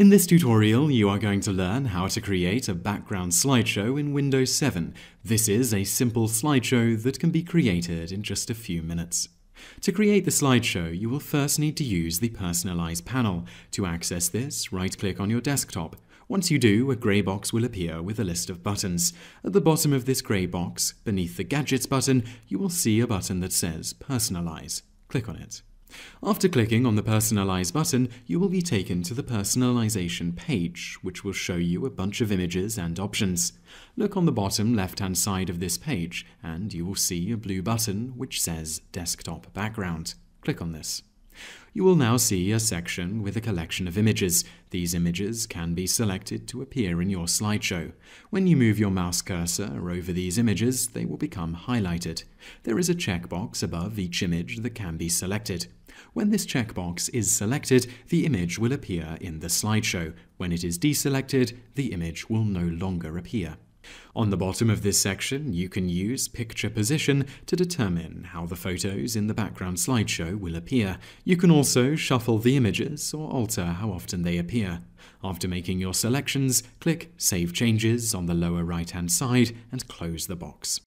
In this tutorial, you are going to learn how to create a background slideshow in Windows 7. This is a simple slideshow that can be created in just a few minutes. To create the slideshow, you will first need to use the Personalize panel. To access this, right-click on your desktop. Once you do, a grey box will appear with a list of buttons. At the bottom of this grey box, beneath the Gadgets button, you will see a button that says Personalize. Click on it. After clicking on the Personalize button, you will be taken to the Personalization page, which will show you a bunch of images and options. Look on the bottom left-hand side of this page, and you will see a blue button which says Desktop Background. Click on this. You will now see a section with a collection of images. These images can be selected to appear in your slideshow. When you move your mouse cursor over these images, they will become highlighted. There is a checkbox above each image that can be selected. When this checkbox is selected, the image will appear in the slideshow. When it is deselected, the image will no longer appear. On the bottom of this section, you can use Picture Position to determine how the photos in the background slideshow will appear. You can also shuffle the images or alter how often they appear. After making your selections, click Save Changes on the lower right-hand side and close the box.